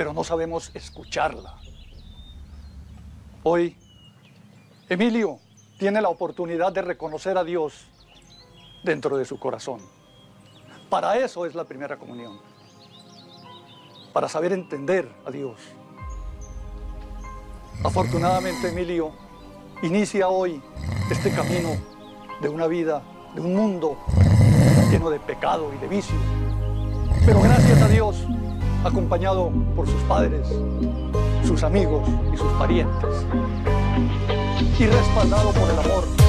pero no sabemos escucharla. Hoy, Emilio tiene la oportunidad de reconocer a Dios dentro de su corazón. Para eso es la primera comunión, para saber entender a Dios. Afortunadamente, Emilio inicia hoy este camino de una vida, de un mundo lleno de pecado y de vicio. Acompañado por sus padres, sus amigos y sus parientes, y respaldado por el amor